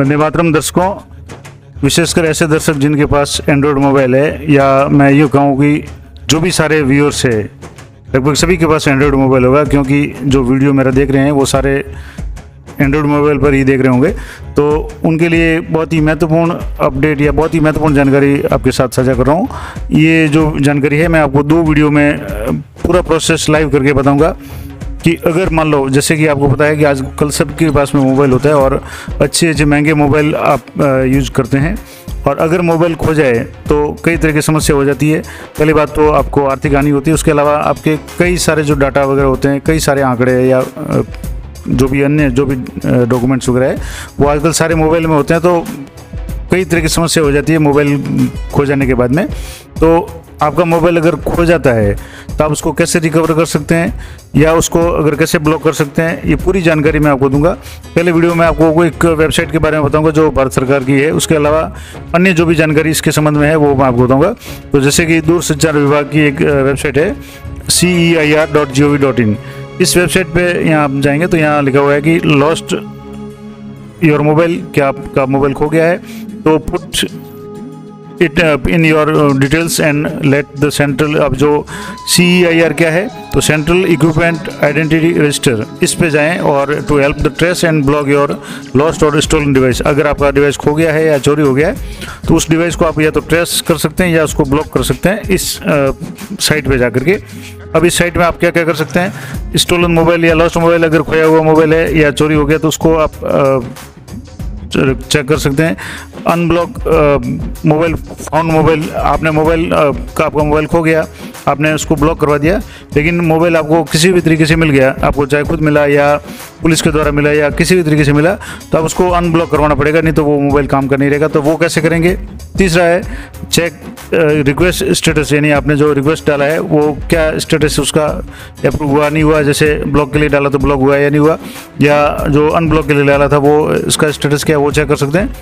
वंदे मातरम दर्शकों, विशेषकर ऐसे दर्शक जिनके पास एंड्रॉयड मोबाइल है, या मैं यूँ कहूँ कि जो भी सारे व्यूअर्स है, लगभग सभी के पास एंड्रॉयड मोबाइल होगा, क्योंकि जो वीडियो मेरा देख रहे हैं, वो सारे एंड्रॉयड मोबाइल पर ही देख रहे होंगे। तो उनके लिए बहुत ही महत्वपूर्ण अपडेट या बहुत ही महत्वपूर्ण जानकारी आपके साथ साझा कर रहा हूँ। ये जो जानकारी है, मैं आपको दो वीडियो में, पूरा प्रोसेस लाइव करके बताऊँगा। कि अगर मान लो, जैसे कि आपको पता है कि आज कल सबके पास में मोबाइल होता है और अच्छे अच्छे, महँगे मोबाइल आप यूज़ करते हैं। और अगर मोबाइल खो जाए तो कई तरह की समस्या हो जाती है। पहली बात तो आपको आर्थिक हानि होती है, उसके अलावा आपके कई सारे जो डाटा वगैरह होते हैं, कई सारे आंकड़े या जो भी अन्य, जो भी डॉक्यूमेंट्स वगैरह है, वो आजकल सारे मोबाइल में होते हैं तो कई तरह की समस्या हो जाती है मोबाइल खो जाने के बाद में। तो आपका मोबाइल अगर खो जाता है तो आप उसको कैसे रिकवर कर सकते हैं? या उसको अगर कैसे ब्लॉक कर सकते हैं? ये पूरी जानकारी मैं आपको दूँगा। पहले वीडियो में आपको एक वेबसाइट के बारे में बताऊँगा, जो भारत सरकार की है। उसके अलावा अन्य जो भी जानकारी इसके संबंध में है, वो मैं आपको बताऊँगा। तो जैसे कि दूर संचार विभाग की एक वेबसाइट है C E I R dot G O V dot in इस वेबसाइट पर यहाँ आप जाएँगे तो यहाँ लिखा हुआ है कि लॉस्ट योर मोबाइल क्या आपका मोबाइल खो गया है? तो put it in your details and let the central अब जो सी आई आर क्या है? तो सेंट्रल इक्विपमेंट आइडेंटिटी रजिस्टर इस पे जाएँ और to help the trace and block your lost और स्टोलन डिवाइस अगर आपका डिवाइस खो गया है या चोरी हो गया है तो उस डिवाइस को आप या तो ट्रेस कर सकते हैं या उसको ब्लॉक कर सकते हैं इस साइट पे जा करके अब इस साइट में आप क्या क्या कर सकते हैं? स्टोलन मोबाइल या लॉस्ट मोबाइल अगर खोया हुआ मोबाइल है या चोरी हो गया तो उसको आप चेक कर सकते हैं। अनब्लॉक मोबाइल फाउंड मोबाइल, आपने मोबाइल का आपका मोबाइल खो गया, आपने उसको ब्लॉक करवा दिया, लेकिन मोबाइल आपको किसी भी तरीके से मिल गया, आपको चाहे खुद मिला या पुलिस के द्वारा मिला या किसी भी तरीके से मिला तो आप उसको अनब्लॉक करवाना पड़ेगा, नहीं तो वो मोबाइल काम कर नहीं रहेगा। तो वो कैसे करेंगे? तीसरा है, चेक रिक्वेस्ट स्टेटस, यानी आपने जो रिक्वेस्ट डाला है, वो क्या स्टेटस उसका अप्रूव हुआ, नहीं हुआ, जैसे ब्लॉक के लिए डाला तो ब्लॉक हुआ या नहीं हुआ, या जो अनब्लॉक के लिए डाला था, वो इसका स्टेटस क्या है, वो चेक कर सकते हैं।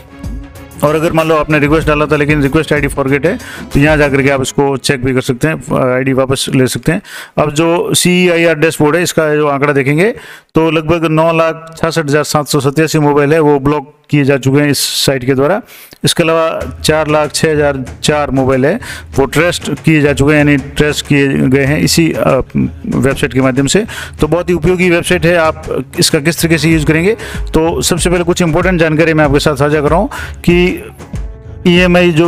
और अगर मान लो आपने रिक्वेस्ट डाला था, लेकिन रिक्वेस्ट आईडी फॉरगेट है तो यहाँ जाकर के आप इसको चेक भी कर सकते हैं आईडी वापस ले सकते हैं। अब जो सी आई आर डैशबोर्ड है, इसका जो आंकड़ा देखेंगे तो लगभग नौ लाख छियासठ हज़ार सात सौ सत्तासी मोबाइल है, वो ब्लॉक किए जा चुके हैं इस साइट के द्वारा। इसके अलावा चार लाख छः हज़ार चार मोबाइल है, वो ट्रेस्ट किए जा चुके हैं, यानी ट्रेस्ट किए गए हैं इसी वेबसाइट के माध्यम से। तो बहुत ही उपयोगी वेबसाइट है, आप इसका किस तरीके से यूज़ करेंगे। तो सबसे पहले कुछ इंपॉर्टेंट जानकारी मैं आपके साथ साझा कर रहा हूँ कि ई जो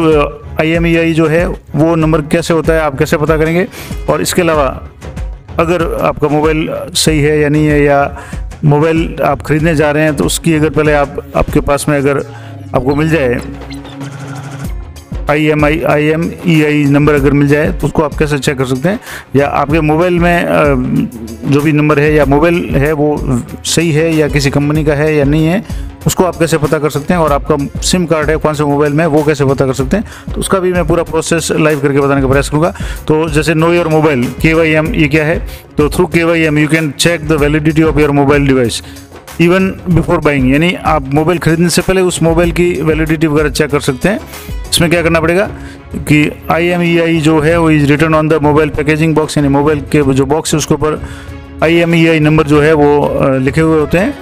आई जो है, वो नंबर कैसे होता है, आप कैसे पता करेंगे? और इसके अलावा अगर आपका मोबाइल सही है या नहीं है, या मोबाइल आप खरीदने जा रहे हैं तो उसकी अगर पहले आप, आपके पास में अगर आपको मिल जाए I M I I M E I number अगर मिल जाए तो उसको आप कैसे चेक कर सकते हैं? या आपके मोबाइल में जो भी नंबर है, या मोबाइल है, वो सही है, या किसी कंपनी का है, या नहीं है, उसको आप कैसे पता कर सकते हैं? और आपका सिम कार्ड है, कौन से मोबाइल में, वो कैसे पता कर सकते हैं? तो उसका भी मैं पूरा प्रोसेस लाइव करके बताने का प्रयास करूँगा। तो जैसे know your mobile K Y M ये क्या है? तो through K Y M you can check the validity of your mobile device even before buying यानी आप मोबाइल खरीदने से पहले उस मोबाइल की वैलिडिटी वगैरह चेक कर सकते हैं। इसमें क्या करना पड़ेगा कि आई एम ई आई जो है, वो is written on the mobile packaging box यानी मोबाइल के जो बॉक्स है, उसके ऊपर आई एम ई आई नंबर जो है, वो लिखे हुए होते हैं।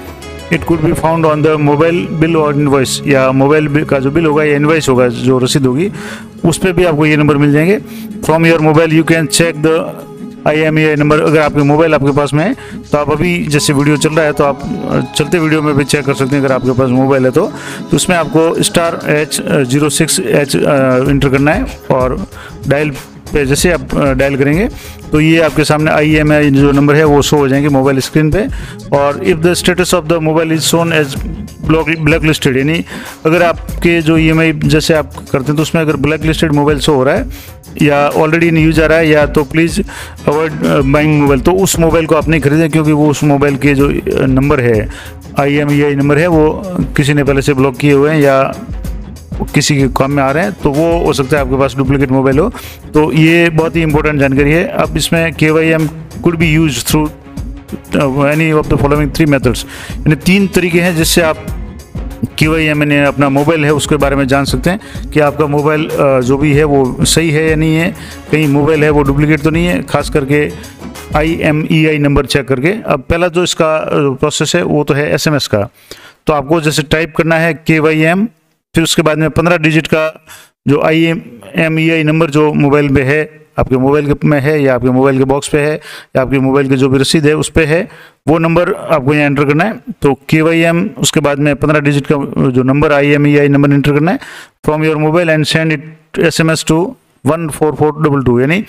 It could be found on the mobile bill और इनवॉइस या मोबाइल का जो बिल होगा, या इनवॉइस होगा, जो रसीद होगी, उस पर भी आपको ये नंबर मिल जाएँगे। From your mobile you can check the I M I number, अगर आपके मोबाइल आपके पास में है तो आप अभी जैसे वीडियो चल रहा है तो आप चलते वीडियो में भी चेक कर सकते हैं अगर आपके पास मोबाइल है तो। तो उसमें आपको star H zero six H enter करना है और डायल पे जैसे आप डायल करेंगे तो ये आपके सामने आई एम आई जो नंबर है, वो शो हो जाएँगे मोबाइल स्क्रीन पे। और if the status of the mobile is shown as block blacklisted यानी अगर आपके जो ई एम आई जैसे आप करते हैं तो उसमें अगर ब्लैक लिस्टेड मोबाइल शो हो रहा है, या ऑलरेडी इन यूज़ आ रहा है, या तो प्लीज़ अवॉइड बाइंग मोबाइल तो उस मोबाइल को आप नहीं खरीदें, क्योंकि वो उस मोबाइल के जो नंबर है आई एम ई आई नंबर है, वो किसी ने पहले से ब्लॉक किए हुए हैं, या किसी के काम में आ रहे हैं तो वो हो सकता है आपके पास डुप्लीकेट मोबाइल हो। तो ये बहुत ही इंपॉर्टेंट जानकारी है। अब इसमें K Y M could be use through any of the following three methods यानी तीन तरीके हैं जिससे आप के वाई एम ने अपना मोबाइल है, उसके बारे में जान सकते हैं कि आपका मोबाइल जो भी है, वो सही है या नहीं है। कहीं मोबाइल है, वो डुप्लीकेट तो नहीं है, खास करके I M E I number check करके। अब पहला जो इसका प्रोसेस है, वो तो है एस एम एस का। तो आपको जैसे टाइप करना है के वाई एम फिर उसके बाद में पंद्रह डिजिट का जो I M M E I number जो मोबाइल में है, आपके मोबाइल में है या आपके मोबाइल के बॉक्स पे है या आपके मोबाइल की जो भी रसीद है उस पर है, वो नंबर आपको यहाँ एंटर करना है। तो के वाई एम उसके बाद में पंद्रह डिजिट का जो number I M E I number enter करना है। From your mobile and send it S M S to one four four double two यानी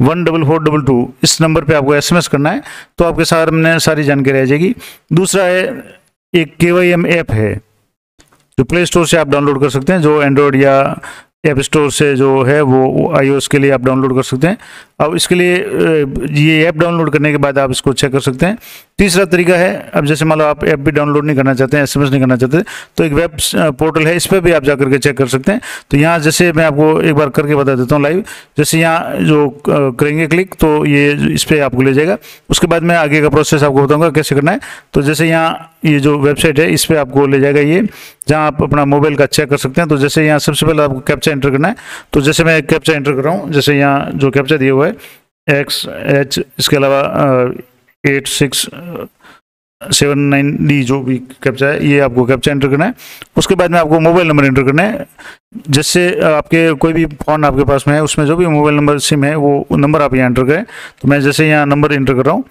one double four double two इस नंबर पे आपको एसएमएस करना है। तो आपके सामने सारी जानकारी आ जाएगी। दूसरा है, एक के वाई एम ऐप है। जो प्ले स्टोर से आप डाउनलोड कर सकते हैं, जो एंड्रॉयड या ऐप स्टोर से जो है, वो आईओएस के लिए आप डाउनलोड कर सकते हैं। अब इसके लिए ये ऐप डाउनलोड करने के बाद आप इसको चेक कर सकते हैं। तीसरा तरीका है, अब जैसे मान लो आप ऐप भी डाउनलोड नहीं करना चाहते हैं एसएमएस नहीं करना चाहते तो एक वेब पोर्टल है, इस पर भी आप जा करके चेक कर सकते हैं। तो यहाँ जैसे मैं आपको एक बार करके बता देता हूँ लाइव जैसे यहाँ जो करेंगे क्लिक तो ये इस पर आपको ले जाएगा। उसके बाद मैं आगे का प्रोसेस आपको बताऊँगा कैसे करना है। तो जैसे यहाँ ये जो वेबसाइट है, इस पर आपको ले जाएगा ये जहाँ आप अपना मोबाइल का चेक कर सकते हैं तो जैसे यहाँ सबसे पहले आपको कैप्चा एंटर करना है तो जैसे मैं कैप्चा एंटर कर रहा हूँ, जैसे यहाँ जो कैप्चा दिया हुआ है एक्स एच इसके अलावा eight six seven nine D जो भी कैप्चा है, ये आपको कैप्चा एंटर करना है। उसके बाद में आपको मोबाइल नंबर एंटर करना है। जिससे आपके कोई भी फ़ोन आपके पास में है, उसमें जो भी मोबाइल नंबर सिम है, वो नंबर आप यहाँ एंटर करें। तो मैं जैसे यहाँ नंबर एंटर कर रहा हूँ,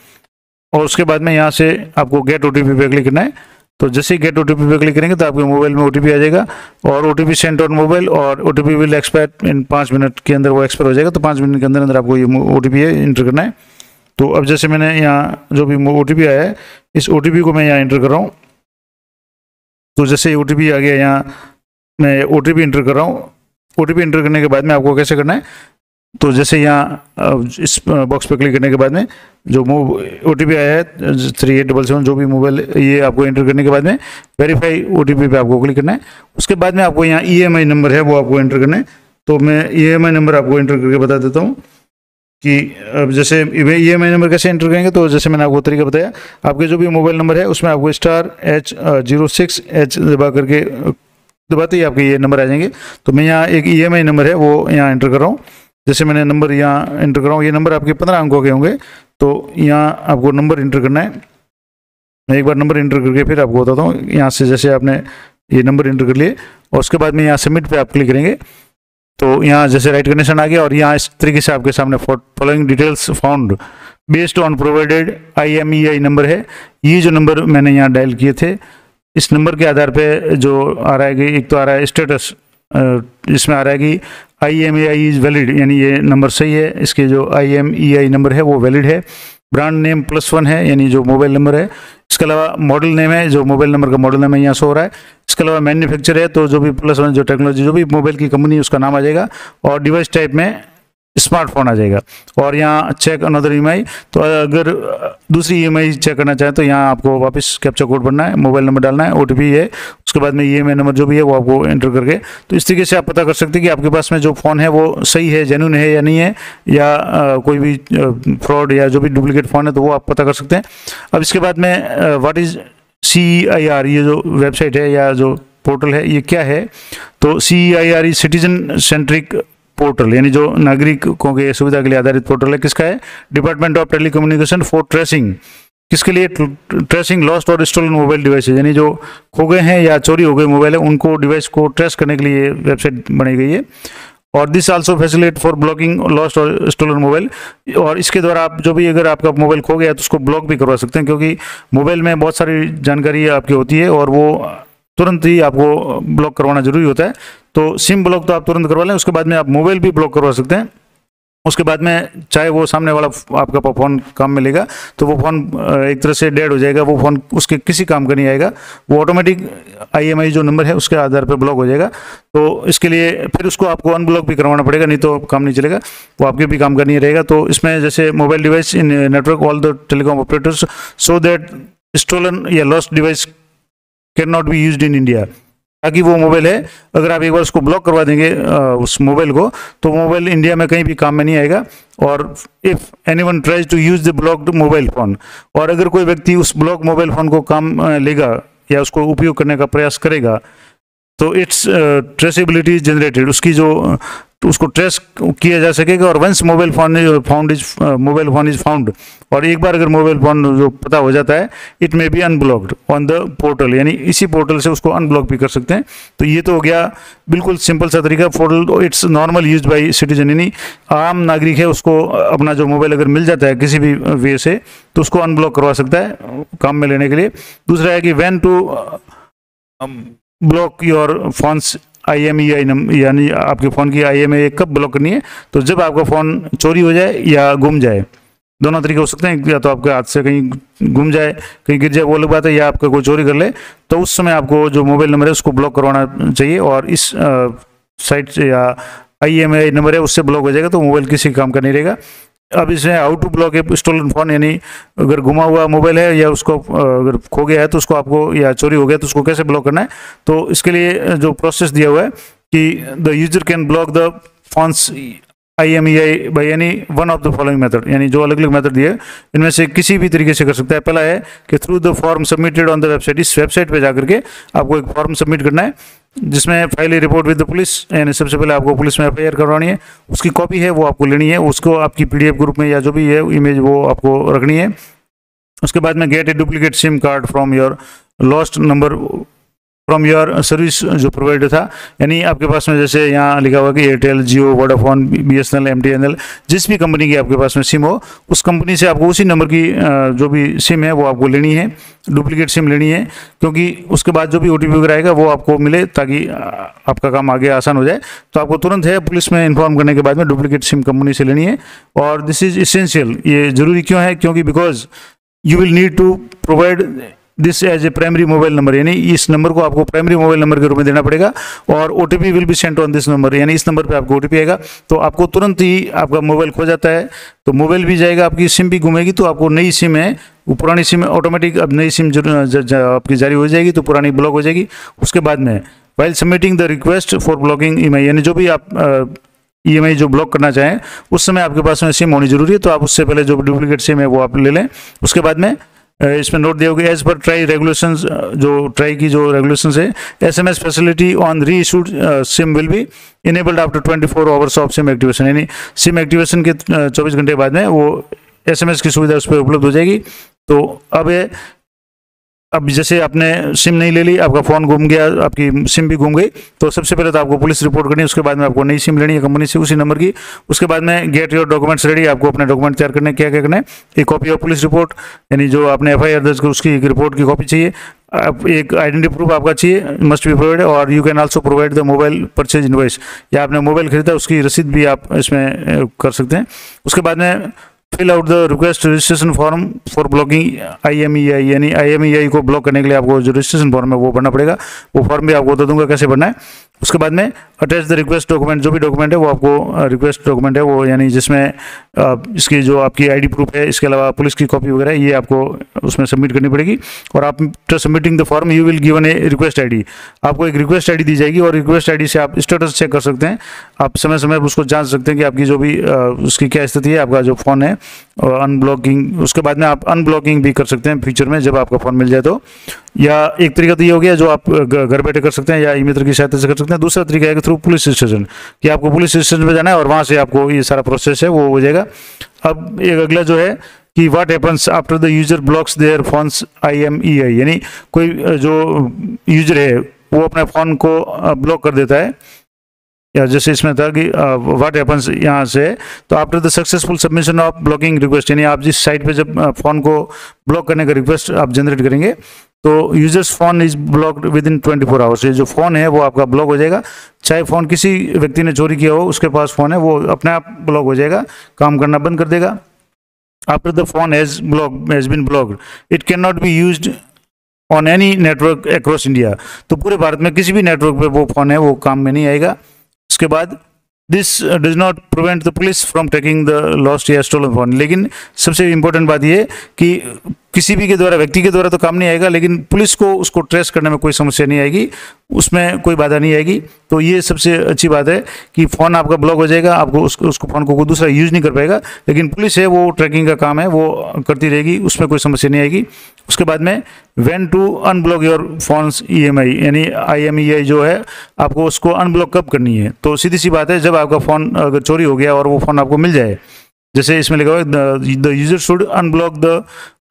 और उसके बाद में यहाँ से आपको गेट ओ टी पे क्लिक करना है। तो जैसे ही गेट ओटीपी पे क्लिक करेंगे तो आपके मोबाइल में ओटीपी आ जाएगा और O T sent on mobile और O T will expire in पाँच मिनट के अंदर वो एक्सपायर हो जाएगा तो पाँच मिनट के अंदर अंदर आपको ये ओ टी है इंटर करना है तो अब जैसे मैंने यहाँ जो भी ओटीपी आया है इस ओटीपी को मैं यहाँ इंटर कर रहा हूँ तो जैसे ओटीपी आ गया यहाँ मैं ओ इंटर कर रहा हूँ ओ इंटर करने के बाद में आपको कैसे करना है तो जैसे यहाँ इस बॉक्स पर क्लिक करने के बाद में जो ओ टी आया है थ्री एट डबल सेवन जो भी मोबाइल ये आपको एंटर करने के बाद में वेरीफाई ओ पे आपको क्लिक करना है। उसके बाद में आपको यहाँ ई आई नंबर है, वो आपको एंटर करना है। तो मैं ई एम आई नंबर आपको एंटर करके बता देता हूँ कि अब जैसे ई एम आई नंबर कैसे एंटर करेंगे तो जैसे मैंने आपको तरीका बताया, आपके जो भी मोबाइल नंबर है, उसमें आपको star H zero six H दबा करके दबाते ही आपके ये नंबर आ जाएँगे। तो मैं यहाँ एक ई एम आई नंबर है, वो यहाँ एंटर कर रहा हूँ। जैसे मैंने नंबर यहाँ इंटर कर रहा हूँ, ये नंबर आपके पंद्रह अंकों के होंगे तो यहाँ आपको नंबर इंटर करना है। मैं एक बार नंबर इंटर करके फिर आपको बताता हूँ, यहाँ से जैसे आपने ये नंबर इंटर कर लिए, और उसके बाद में यहाँ सबमिट पे आप क्लिक करेंगे। तो यहाँ जैसे राइट कंडीशन आ गया, और यहाँ इस तरीके से आपके सामने following details found based on provided I M E I number है। ये जो नंबर मैंने यहाँ डायल किए थे, इस नंबर के आधार पे जो आ रहा है कि एक तो आ रहा है स्टेटस इसमें आ रहा है कि I M A I is valid यानी ये नंबर सही है, इसके जो I M E I number है, वो वैलिड है। ब्रांड नेम प्लस वन है, यानी जो मोबाइल नंबर है। इसके अलावा मॉडल नेम है, जो मोबाइल नंबर का मॉडल नेम है, यहाँ से हो रहा है। इसके अलावा मैन्युफैक्चर है तो जो भी प्लस वन जो टेक्नोलॉजी जो भी मोबाइल की कंपनी है, उसका नाम आ जाएगा। और डिवाइस टाइप में स्मार्टफ़ोन आ जाएगा। और यहाँ चेक अनदर ई तो अगर दूसरी ईएमआई चेक करना चाहें तो यहाँ आपको वापस कैप्चा कोड भरना है मोबाइल नंबर डालना है ओटीपी है उसके बाद में ईएमआई नंबर जो भी है वो आपको एंटर करके तो इस तरीके से आप पता कर सकते हैं कि आपके पास में जो फ़ोन है वो सही है जेन्यून है या नहीं है या आ, कोई भी फ्रॉड या जो भी डुप्लीकेट फ़ोन है तो वो आप पता कर सकते हैं। अब इसके बाद में what is C I are ये जो वेबसाइट है या जो पोर्टल है ये क्या है? तो C I R E citizen centric portal, यानी जो नागरिकों के सुविधा के लिए आधारित पोर्टल है, किसका है? Department of telecommunication for tracing किसके लिए ट्रेसिंग लॉस्ट और स्टोलन मोबाइल डिवाइस यानी जो खो गए हैं या चोरी हो गए मोबाइल है, उनको डिवाइस को ट्रेस करने के लिए वेबसाइट बनाई गई है। और this also facilitate for blocking lost और स्टोलन मोबाइल और इसके द्वारा आप जो भी अगर आपका मोबाइल खो गया तो उसको ब्लॉक भी करवा सकते हैं, क्योंकि मोबाइल में बहुत सारी जानकारी आपकी होती है, और वो तुरंत ही आपको ब्लॉक करवाना ज़रूरी होता है। तो सिम ब्लॉक तो आप तुरंत करवा लें, उसके बाद में आप मोबाइल भी ब्लॉक करवा सकते हैं। उसके बाद में चाहे वो सामने वाला आपका फ़ोन काम में लेगा तो वो फ़ोन एक तरह से डेड हो जाएगा, वो फ़ोन उसके किसी काम का नहीं आएगा। वो ऑटोमेटिक आईएमआई जो नंबर है, उसके आधार पर ब्लॉक हो जाएगा। तो इसके लिए फिर उसको आपको अनब्लॉक भी करवाना पड़ेगा, नहीं तो काम नहीं चलेगा। वो आपके भी काम का नहीं रहेगा। तो इसमें जैसे mobile device in network all the telecom operators so that stolen या lost device can not be use in India ताकि वो मोबाइल है, अगर आप एक बार उसको ब्लॉक करवा देंगे उस मोबाइल को तो मोबाइल इंडिया में कहीं भी काम में नहीं आएगा। और if any one tries to use the blocked mobile phone और अगर कोई व्यक्ति उस ब्लॉक मोबाइल फ़ोन को काम लेगा, या उसको उपयोग करने का प्रयास करेगा तो इट्स ट्रेसिबिलिटी जनरेटेड उसकी जो उसको ट्रेस किया जा सकेगा और once mobile phone found is mobile phone is found और एक बार अगर मोबाइल फ़ोन जो पता हो जाता है it may be unblocked on the portal यानी इसी पोर्टल से उसको अनब्लॉक भी कर सकते हैं। तो ये तो हो गया बिल्कुल सिंपल सा तरीका। Portal it's normal use by citizen यानी आम नागरिक है, उसको अपना जो मोबाइल अगर मिल जाता है किसी भी वे से तो उसको अनब्लॉक करवा सकता है काम में लेने के लिए। दूसरा है कि when to block your phones I M यानी आपके फ़ोन की आई एम कब ब्लॉक करनी है? तो जब आपका फ़ोन चोरी हो जाए या गुम जाए, दोनों तरीके हो सकते हैं, या तो आपके हाथ से कहीं गुम जाए, कहीं गिर जाए, वो अलग बात है, या आपका कोई चोरी कर ले तो उस समय आपको जो मोबाइल नंबर है उसको ब्लॉक करवाना चाहिए, और इस साइट या आई एम आई नंबर है उससे ब्लॉक हो जाएगा तो मोबाइल किसी काम का नहीं रहेगा। अब इसमें how to block a stolen phone यानी अगर घुमा हुआ मोबाइल है या उसको अगर खो गया है तो उसको आपको, या चोरी हो गया तो उसको कैसे ब्लॉक करना है? तो इसके लिए जो प्रोसेस दिया हुआ है कि the user can block the phones I M E I by यानी one of the following method यानी जो अलग अलग मेथड दिए इनमें से किसी भी तरीके से कर सकता है। पहला है कि through the form submitted on the website इस वेबसाइट पे जाकर के आपको एक फॉर्म सबमिट करना है। जिसमें file report with the police, यानी सबसे पहले आपको पुलिस में एफ़ करवानी है, उसकी कॉपी है, वो आपको लेनी है, उसको आपकी पीडीएफ ग्रुप में या जो भी है, इमेज वो आपको रखनी है। उसके बाद में get a duplicate SIM card from your lost number from your service जो प्रोवाइडर था। यानी आपके पास में जैसे यहाँ लिखा हुआ कि Airtel Jio Vodafone B S N L M T N L जिस भी कंपनी की आपके पास में सिम हो, उस कंपनी से आपको उसी नंबर की जो भी सिम है, वो आपको लेनी है। डुप्लीकेट सिम लेनी है, क्योंकि उसके बाद जो भी ओ टी पी वगैरह आएगा, वो आपको मिले ताकि आपका काम आगे आसान हो जाए। तो आपको तुरंत है, पुलिस में इन्फॉर्म करने के बाद में डुप्लीकेट सिम कंपनी से लेनी है। और दिस इज़ इसेंशियल ये ज़रूरी क्यों है? क्योंकि because you will need to provide this as a primary mobile number यानी इस नंबर को आपको प्राइमरी मोबाइल नंबर के रूप में देना पड़ेगा और OTP will be sent on this number यानी इस नंबर पे आपको ओ आएगा। तो आपको तुरंत ही आपका मोबाइल खो जाता है तो मोबाइल भी जाएगा, आपकी सिम भी घूमेगी तो आपको नई सिम है, वो पुरानी सिम ऑटोमेटिक अब नई सिम आपकी जारी हो जाएगी तो पुरानी ब्लॉक हो जाएगी। उसके बाद में while submitting the request for blocking E यानी जो भी आप ई e जो ब्लॉक करना चाहें, उस समय आपके पास में सिम होनी ज़रूरी है तो आप उससे पहले जो डुप्लीकेट सिम है वो आप ले लें। उसके बाद में इसमें नोट दिया होगा एज पर ट्राई रेगुलेशन जो ट्राई की जो रेगुलेशन है S M S facility on reissued SIM will be enabled after twenty four hours of SIM activation यानी सिम एक्टिवेशन के चौबीस घंटे बाद में वो एस एम एस की सुविधा उस पर उपलब्ध हो जाएगी। तो अब अब जैसे आपने सिम नहीं ले ली, आपका फ़ोन घूम गया, आपकी सिम भी घूम गई तो सबसे पहले तो आपको पुलिस रिपोर्ट करनी है, उसके बाद में आपको नई सिम लेनी है कंपनी से उसी नंबर की, उसके बाद में गेट योर डॉक्यूमेंट्स रेडी आपको अपने डॉक्यूमेंट तैयार करने क्या क्या करना है, एक कॉपी ऑफ़ पुलिस रिपोर्ट यानी जो आपने एफ़ आई दर्ज कर उसकी एक रिपोर्ट की कॉपी चाहिए, आप एक आइडेंटिटी प्रूफ आपका चाहिए मस्ट बी प्रोवाइड और you can also provide the mobile purchase invoice या आपने मोबाइल खरीदा, उसकी रसीद भी आप इसमें कर सकते हैं। उसके बाद में fill out the request registration form for blocking I M E I यानी आई एम ई आई को ब्लॉक करने के लिए आपको जो रजिस्ट्रेशन फॉर्म है वो भरना पड़ेगा। वो फॉर्म भी आपको बता दूँगा कैसे भरना है। उसके बाद में अटैच द रिक्वेस्ट डॉक्यूमेंट जो भी डॉक्यूमेंट है वो आपको रिक्वेस्ट डॉक्यूमेंट है वो, यानी जिसमें इसकी जो आपकी आईडी प्रूफ है, इसके अलावा पुलिस की कॉपी वगैरह ये आपको उसमें सबमिट करनी पड़ेगी। और आप submitting the form you will given a request ID आपको एक रिक्वेस्ट आईडी दी जाएगी और रिक्वेस्ट आईडी से आप स्टेटस चेक कर सकते हैं। आप समय समय पर उसको जाँच सकते हैं कि आपकी जो भी उसकी क्या स्थिति है, आपका जो फ़ोन है अनब्लॉकिंग उसके बाद में आप अनब्लॉकिंग भी कर सकते हैं फ्यूचर में, जब आपका फ़ोन मिल जाए तो। या एक तरीका तो ये हो गया, जो आप घर बैठे कर सकते हैं या ई मित्र की सहायता से कर सकते हैं। दूसरा तरीका है थ्रू पुलिस स्टेशन कि आपको पुलिस स्टेशन पर जाना है और वहाँ से आपको ये सारा प्रोसेस है, वो हो जाएगा। अब एक अगला जो है कि what happens after the user blocks their phones I M E I यानी कोई जो यूज़र है, वो अपने फ़ोन को ब्लॉक कर देता है। या जैसे इसमें था कि व्हाट हैपन्स यहाँ से तो after the successful submission of blocking request यानी आप जिस साइट पे जब फ़ोन को ब्लॉक करने का रिक्वेस्ट आप जनरेट करेंगे तो users phone is blocked within twenty four hours जो फ़ोन है वो आपका ब्लॉक हो जाएगा। चाहे फ़ोन किसी व्यक्ति ने चोरी किया हो, उसके पास फ़ोन है, वो अपने आप ब्लॉक हो जाएगा, काम करना बंद कर देगा। After the phone has block has been blocked it can not be use on any network across India तो पूरे भारत में किसी भी नेटवर्क पे वो फ़ोन है, वो काम में नहीं आएगा। उसके बाद this does not prevent the police from taking the lost या स्टोलन फ़ोन लेकिन सबसे इंपॉर्टेंट बात यह कि किसी भी के द्वारा, व्यक्ति के द्वारा तो काम नहीं आएगा, लेकिन पुलिस को उसको ट्रेस करने में कोई समस्या नहीं आएगी, उसमें कोई बाधा नहीं आएगी। तो ये सबसे अच्छी बात है कि फ़ोन आपका ब्लॉक हो जाएगा, आपको उसको उसको फ़ोन को कोई दूसरा यूज़ नहीं कर पाएगा, लेकिन पुलिस है, वो ट्रैकिंग का काम है, वो करती रहेगी, उसमें कोई समस्या नहीं आएगी। उसके बाद में when to unblock your phones E M I यानी आईएमईआई जो है, आपको उसको अनब्लॉक कब करनी है? तो सीधी सी बात है, जब आपका फ़ोन अगर चोरी हो गया और वो फ़ोन आपको मिल जाए, जैसे इसमें लिखा हुआ है the user should unblock the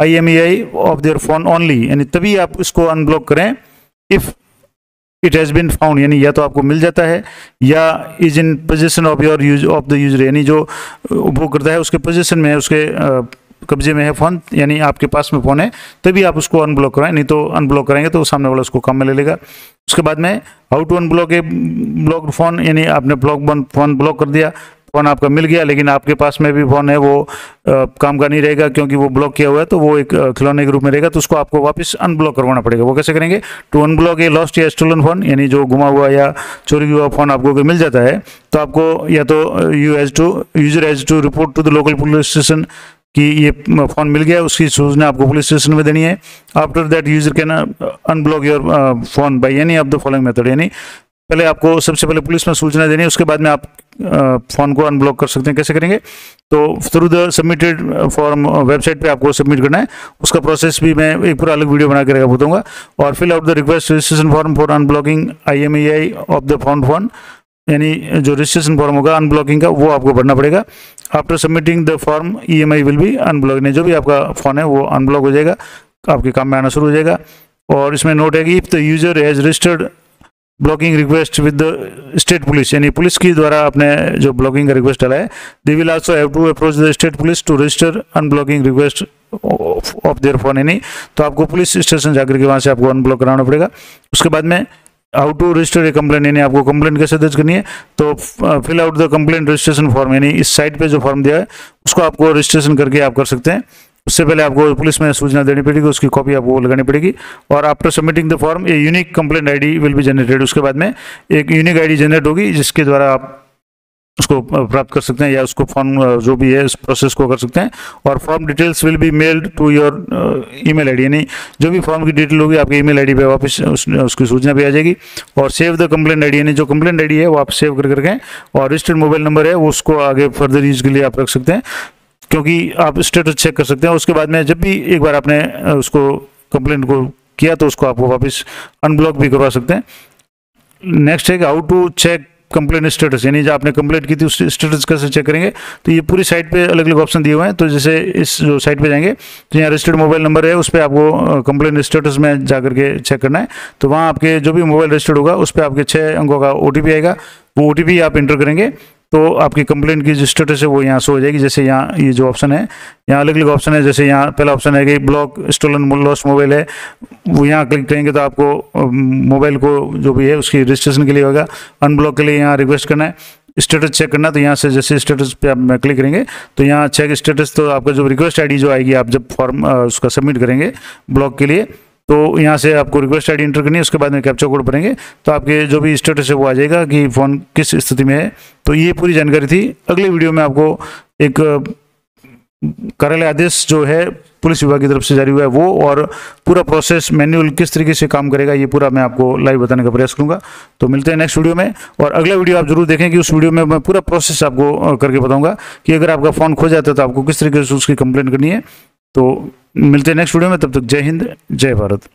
I M I of their phone only यानी तभी आप इसको अनब्लॉक करें if it has been found यानी या तो आपको मिल जाता है, या is in position of your use of the user यानी जो उपभोग करता है उसके पोजिशन में उसके कब्जे में है फ़ोन यानी आपके पास में फ़ोन है, तभी आप उसको अनब्लॉक कराएँ नहीं तो अनब्लॉक करेंगे तो सामने वाला उसको काम में ले लेगा। उसके बाद में how to unblock a block phone यानी आपने ब्लॉक फ़ोन ब्लॉक कर दिया फ़ोन आपका मिल गया लेकिन आपके पास में भी फ़ोन है वो आ, काम का नहीं रहेगा क्योंकि वो ब्लॉक किया हुआ है तो वो एक खिलौने के रूप में रहेगा तो उसको आपको वापस अनब्लॉक करवाना पड़ेगा। वो कैसे करेंगे? टू अनब्लॉक ए लॉस्ट या स्टोलन फ़ोन यानी जो घुमा हुआ या चोरी हुआ फ़ोन आपको मिल जाता है तो आपको या तो you has to user has to report to the local police station कि ये फ़ोन मिल गया उसकी सूचना आपको पुलिस स्टेशन में देनी है। After that user can unblock your phone by any of the following method यानी पहले आपको सबसे पहले पुलिस में सूचना देनी है उसके बाद में आप फ़ोन को अनब्लॉक कर सकते हैं। कैसे करेंगे? तो through the submitted form website पे आपको सबमिट करना है। उसका प्रोसेस भी मैं एक पूरा अलग वीडियो बना के रखा बताऊँगा। और fill out the request registration form for unblocking I of the phone phone यानी जो रजिस्ट्रेशन फॉर्म होगा अनब्लॉकिंग का, वो आपको भरना पड़ेगा। After submitting the form E M I will be unblock जो भी आपका फ़ोन है, वो अनब्लॉक हो जाएगा। आपके काम में आना शुरू हो जाएगा। और इसमें नोट है कि if the user has registered blocking request with state police यानी पुलिस के द्वारा अपने जो ब्लॉकिंग का रिक्वेस्ट डाला है they will also have to approach the state police to register unblocking request of their phone यानी तो आपको पुलिस स्टेशन जाकर के वहाँ से आपको अनब्लॉक कराना पड़ेगा। उसके बाद में how to register a complaint यानी आपको कंप्लेंट कैसे दर्ज करनी है तो fill out the complaint registration form यानी इस साइट पे जो फॉर्म दिया है, उसको आपको रजिस्ट्रेशन करके आप कर सकते हैं। उससे पहले आपको पुलिस में सूचना देनी पड़ेगी उसकी कॉपी आपको लगानी पड़ेगी। और after submitting the form a unique complaint ID will be generated उसके बाद में एक यूनिक आईडी जनरेट होगी जिसके द्वारा आप उसको प्राप्त कर सकते हैं या उसको फॉर्म जो भी है इस प्रोसेस को कर सकते हैं। और form details will be mailed to your email ID यानी जो भी फॉर्म की डिटेल होगी आपके ईमेल आईडी पे वापस उस, उसकी सूचना भी आ जाएगी। और सेव द कंप्लेंट आईडी यानी जो कंप्लेंट आईडी है वो आप सेव कर करके और रजिस्टर्ड मोबाइल नंबर है उसको आगे फर्दर यूज़ के लिए आप रख सकते हैं। क्योंकि आप स्टेटस चेक कर सकते हैं। उसके बाद में जब भी एक बार आपने उसको कंप्लेंट को किया तो उसको आपको वापस अनब्लॉक भी करवा सकते हैं। नेक्स्ट है how to check complaint status यानी जो आपने कंप्लेंट की थी, उस स्टेटस कैसे चेक करेंगे? तो ये पूरी साइट पे अलग अलग ऑप्शन दिए हुए हैं। तो जैसे इस जो साइट पे जाएँगे तो यहाँ रजिस्टर्ड मोबाइल नंबर है, उस पर आपको कंप्लेंट स्टेटस में जा करके चेक करना है। तो वहाँ आपके जो भी मोबाइल रजिस्टर्ड होगा, उस पर आपके छः अंकों का ओटीपी आएगा। वो ओटीपी आप इंटर करेंगे। तो आपकी कंप्लेंट की जो स्टेटस है वो यहाँ शो हो जाएगी। जैसे यहाँ ये जो ऑप्शन है, यहाँ अलग अलग ऑप्शन है। जैसे यहाँ पहला ऑप्शन है कि ब्लॉक स्टोलन लॉस मोबाइल है। वो यहाँ क्लिक करेंगे तो आपको मोबाइल को जो भी है उसकी रजिस्ट्रेशन के लिए होगा। अनब्लॉक के लिए यहाँ रिक्वेस्ट करना है। स्टेटस चेक करना तो यहाँ से जैसे स्टेटस पे आप क्लिक करेंगे तो यहाँ चेक स्टेटस तो आपका जो रिक्वेस्ट आईडी जो आएगी, आप जब फॉर्म उसका सबमिट करेंगे ब्लॉक के लिए तो यहाँ से आपको रिक्वेस्ट आईडी इंटर करनी है, उसके बाद में कैप्चा कोड भरेंगे। तो आपके जो भी स्टेटस है, वो आ जाएगा कि फ़ोन किस स्थिति में है। तो ये पूरी जानकारी थी। अगले वीडियो में आपको एक कार्यालय आदेश जो है, पुलिस विभाग की तरफ़ से जारी हुआ है, वो और पूरा प्रोसेस मैनुअल किस तरीके से काम करेगा, ये पूरा मैं आपको लाइव बताने का प्रयास करूँगा। तो मिलते हैं नेक्स्ट वीडियो में, और अगला वीडियो आप ज़रूर देखें कि उस वीडियो में मैं पूरा प्रोसेस आपको करके बताऊँगा कि अगर आपका फ़ोन खो जाता है तो आपको किस तरीके से उसकी कंप्लेंट करनी है। तो मिलते हैं नेक्स्ट वीडियो में तब तक जय हिंद जय भारत।